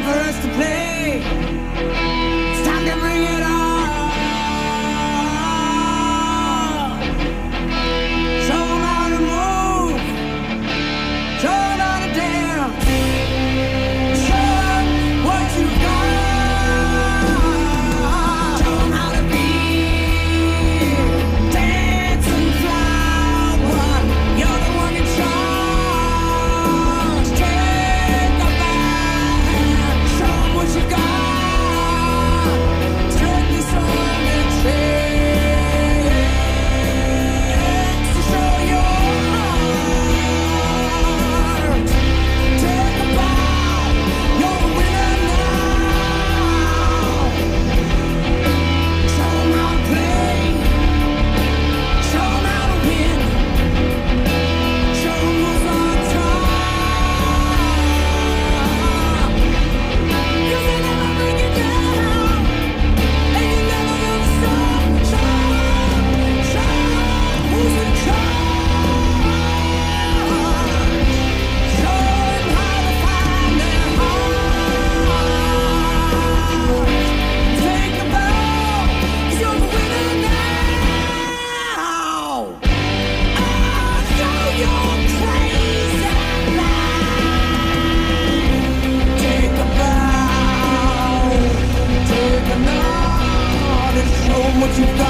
For us to play. what you thought.